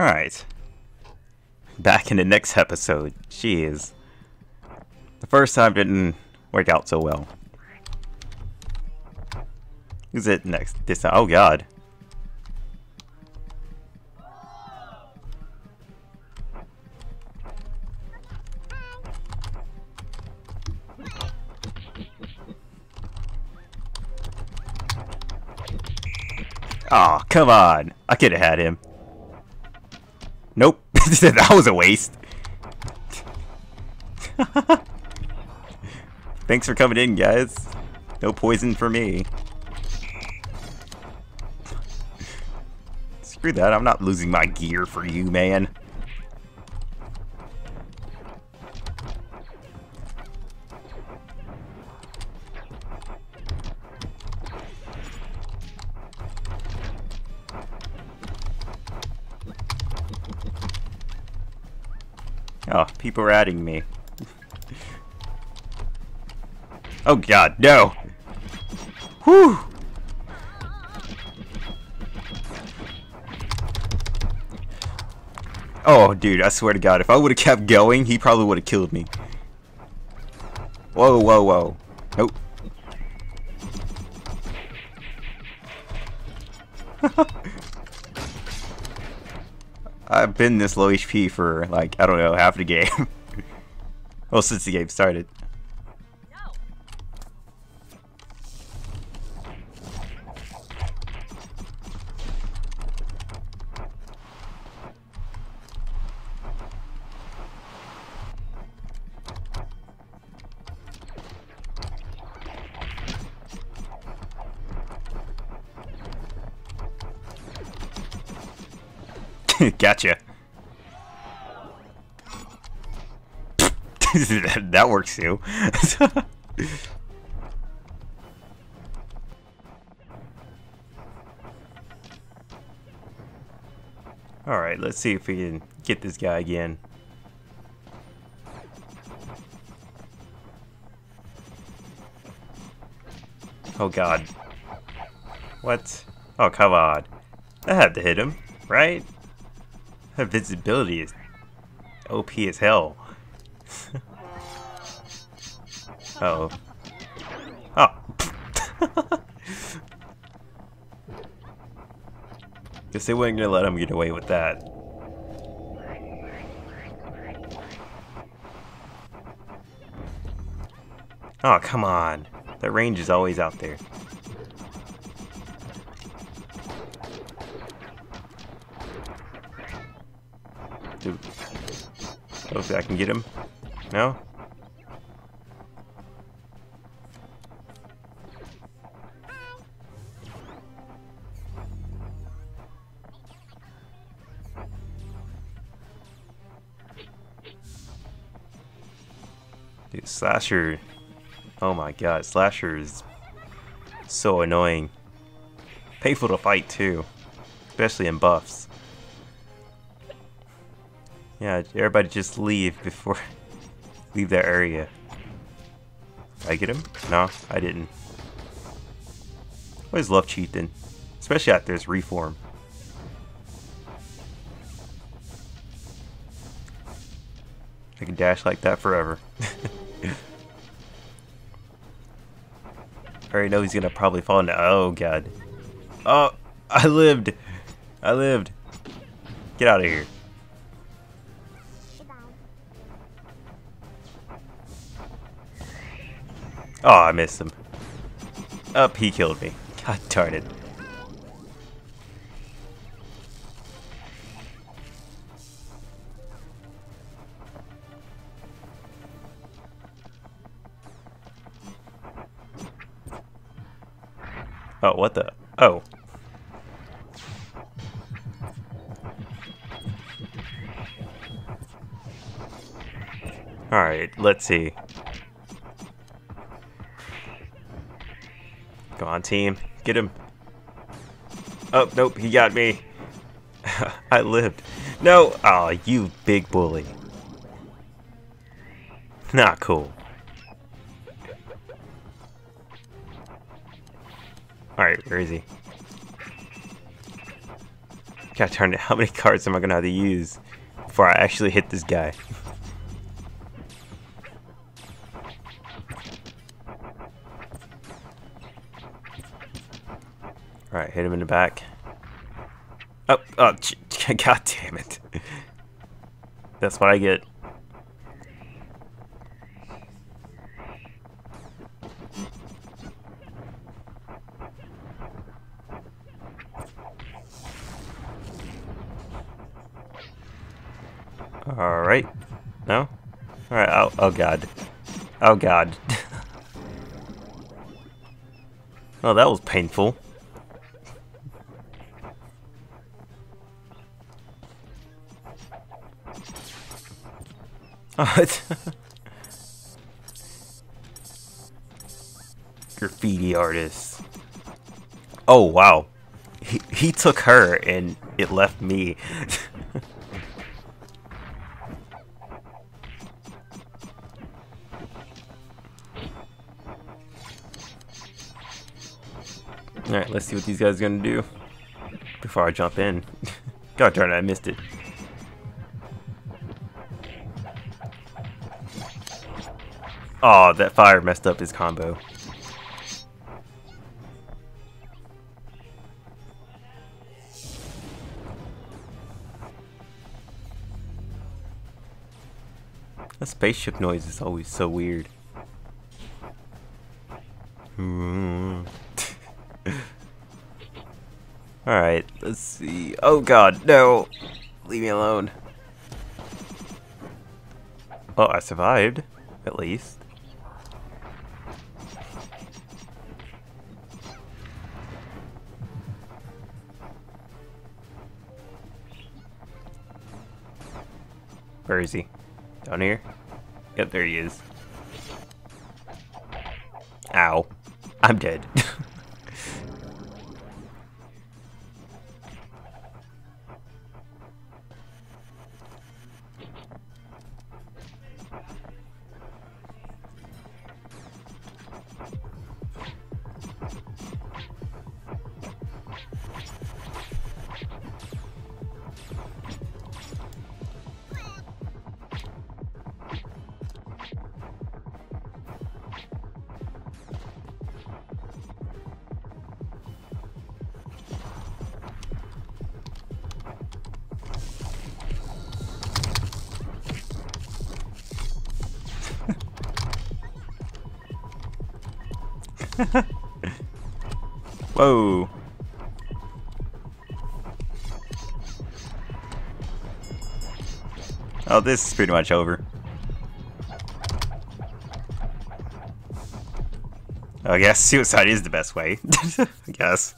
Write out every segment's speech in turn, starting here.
Alright. Back in the next episode. Jeez. The first time didn't work out so well. Who's it next? This time? Oh god. Oh, come on. I could have had him. Nope. that was a waste. Thanks for coming in, guys. No poison for me. Screw that, I'm not losing my gear for you, man. Are adding me. oh god, no! Whew! Oh, dude, I swear to god, if I would have kept going, he probably would have killed me. Whoa, whoa, whoa. Nope. I've been this low HP for, like, I don't know, half the game. well, since the game started. gotcha. that works too. Alright, let's see if we can get this guy again. Oh god. What? Oh, come on. I had to hit him, right? Visibility is OP as hell. uh oh. Oh. Guess they weren't gonna let him get away with that. Oh, come on. That range is always out there. Dude. Hopefully I can get him. No? Dude, Slasher... Oh my god, Slasher is so annoying. Painful to fight too. Especially in buffs. Yeah, everybody just leave before... leave that area. I get him? No, I didn't. Always love cheating. Especially after his reform. I can dash like that forever. I already know he's gonna probably fall into- oh god. Oh, I lived! I lived! Get out of here. Oh, I missed him. Up, he killed me. God darn it. Oh, what the? Oh. Alright, let's see. On, team. Get him. Oh, nope, he got me. I lived. No! oh, you big bully. Not cool. Alright, where is he? God darn it, how many cards am I gonna have to use before I actually hit this guy? hit him in the back. Oh, oh, god damn it. That's what I get. Alright. No? Alright, oh, oh god. Oh god. oh, that was painful. Graffiti artist. Oh, wow. He, he took her and it left me. Alright, let's see what these guys are gonna do before I jump in. God darn it, I missed it. Oh, that fire messed up his combo. The spaceship noise is always so weird. Alright, let's see. Oh god, no! Leave me alone. Oh, I survived, at least. Where is he? Down here? Yep, there he is. Ow. I'm dead. Whoa. Oh, this is pretty much over. I guess suicide is the best way. I guess.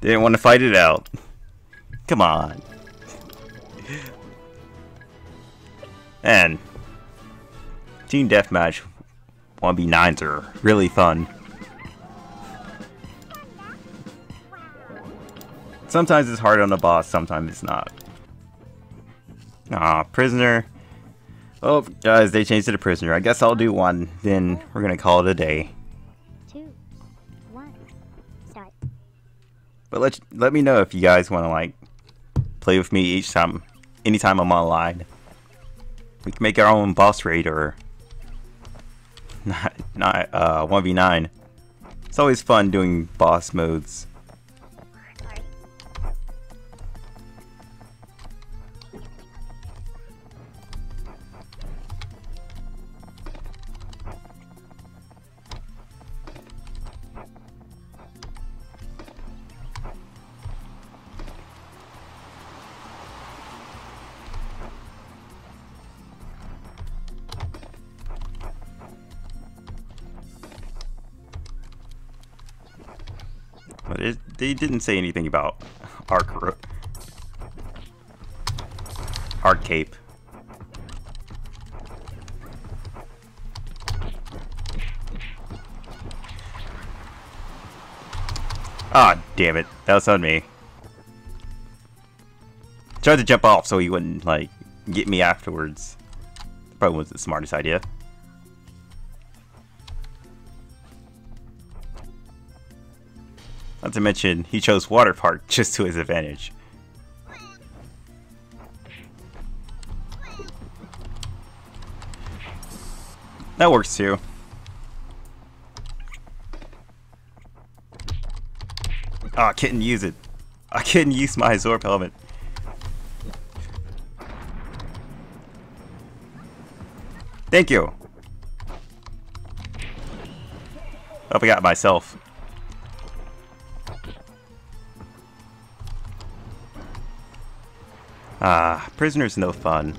Didn't want to fight it out. Come on. And Team Deathmatch 1v9s are really fun. Sometimes it's hard on the boss, sometimes it's not. Ah, prisoner. Oh, guys, they changed it to prisoner. I guess I'll do one, then we're gonna call it a day. Two, one, start. But let let me know if you guys want to like play with me each time, anytime I'm online. We can make our own boss raid or not, not uh, 1v9. It's always fun doing boss modes. But it, they didn't say anything about arc arc cape. Ah, oh, damn it. That was on me. Tried to jump off so he wouldn't, like, get me afterwards. Probably wasn't the smartest idea. Not to mention, he chose Water Park just to his advantage. That works too. Oh, I couldn't use it. I couldn't use my Zorb helmet. Thank you. I forgot myself. Ah, prisoner's no fun.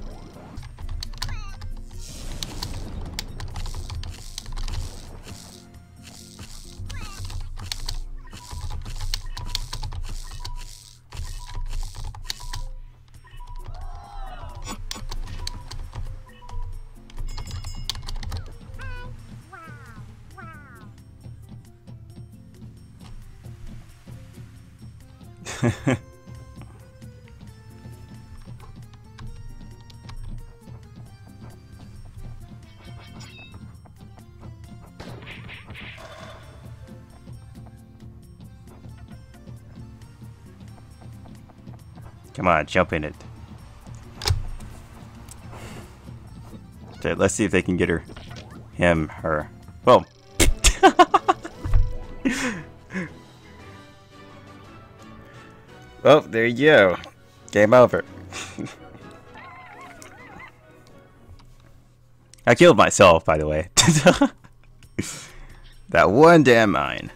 Come on, jump in it. Okay, let's see if they can get her. Him, her. Well. well, oh, there you go. Game over. I killed myself, by the way. that one damn mine.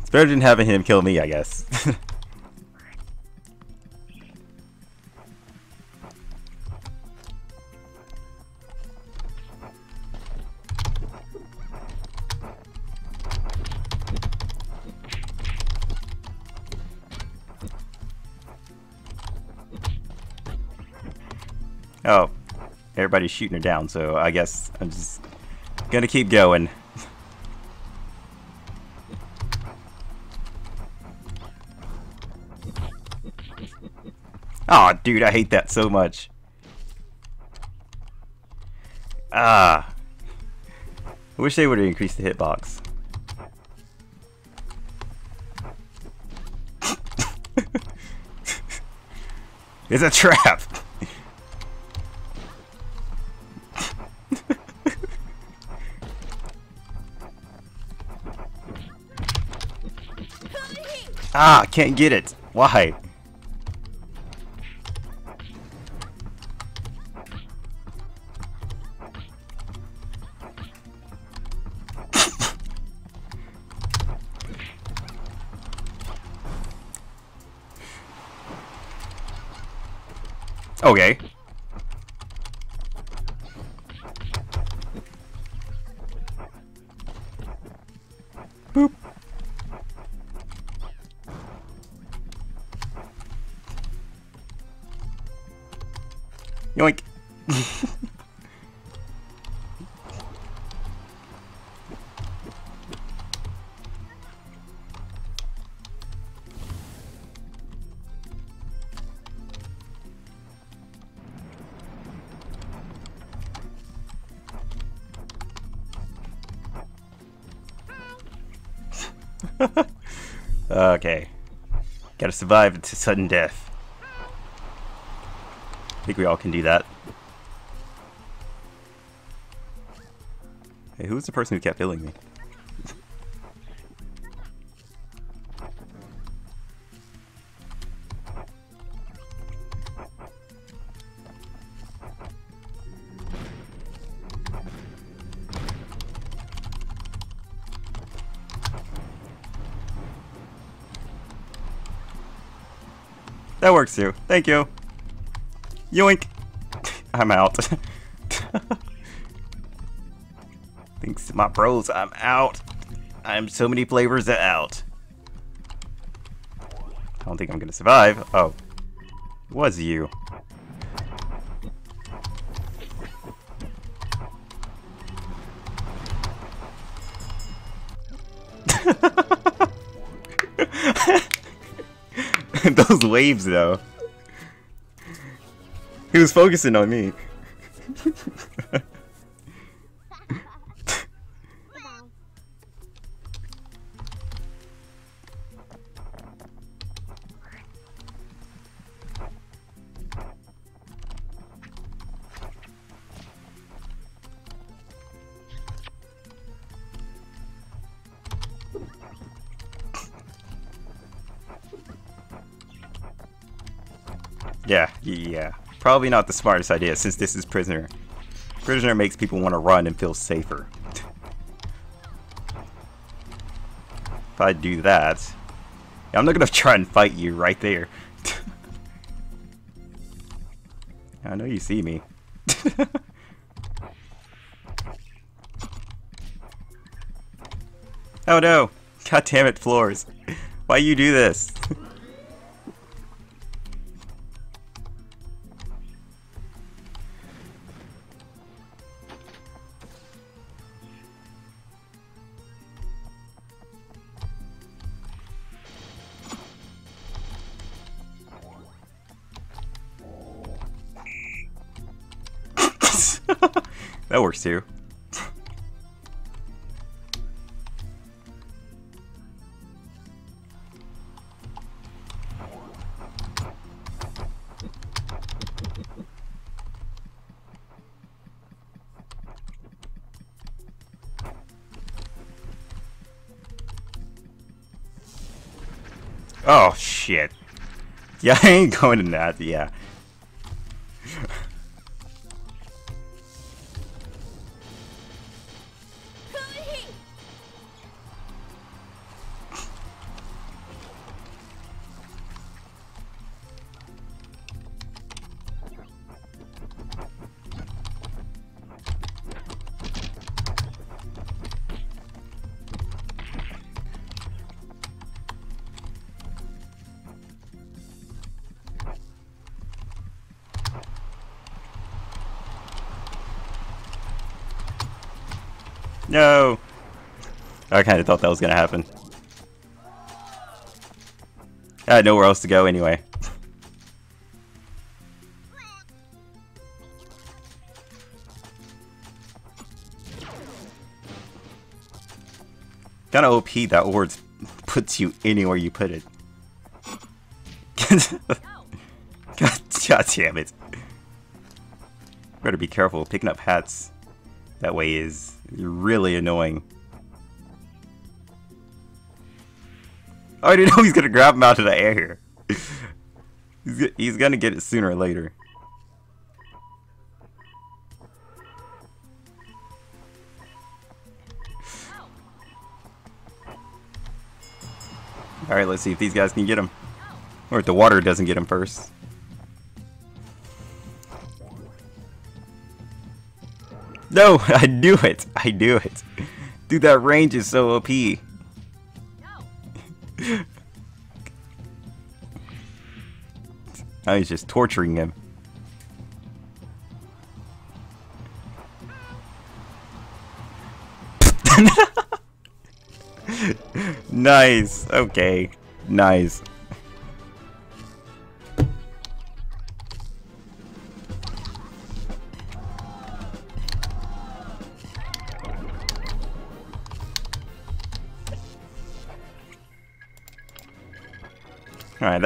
It's better than having him kill me, I guess. Oh, everybody's shooting her down, so I guess I'm just gonna keep going. oh, dude, I hate that so much. Ah. I wish they would have increased the hitbox. it's a trap! Ah, can't get it. Why? okay. Okay. Gotta survive to sudden death. I think we all can do that. Hey, who's the person who kept killing me? That works too. Thank you. Yoink! I'm out. Thanks to my pros, I'm out. I'm so many flavors out. I don't think I'm gonna survive. Oh. Was you. Those waves, though. He was focusing on me. Yeah, yeah. Probably not the smartest idea since this is Prisoner. Prisoner makes people want to run and feel safer. if I do that... I'm not gonna try and fight you right there. I know you see me. oh no! God damn it, floors. Why you do this? That works too. Oh, shit. Yeah, I ain't going in that, yeah. No! I kind of thought that was going to happen. I had nowhere else to go anyway. kind of OP that word puts you anywhere you put it. God, God damn it. Better be careful picking up hats that way is really annoying. I didn't know he's gonna grab him out of the air. he's, he's gonna get it sooner or later. Alright, let's see if these guys can get him. Or if the water doesn't get him first. No, I knew it. I knew it. Dude, that range is so OP. No. now he's just torturing him. nice. Okay. Nice.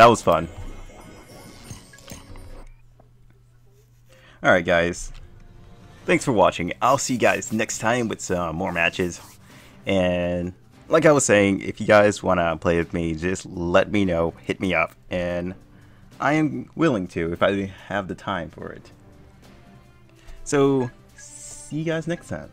That was fun. Alright guys, thanks for watching. I'll see you guys next time with some uh, more matches. And like I was saying, if you guys want to play with me, just let me know, hit me up, and I am willing to if I have the time for it. So, see you guys next time.